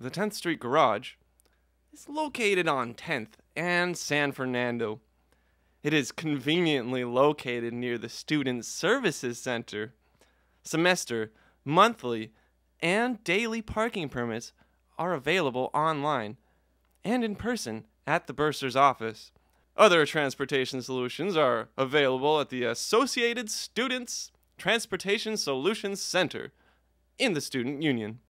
The 10th Street Garage is located on 10th and San Fernando. It is conveniently located near the Student Services Center. Semester, monthly, and daily parking permits are available online and in person at the bursar's office. Other transportation solutions are available at the Associated Students Transportation Solutions Center in the Student Union.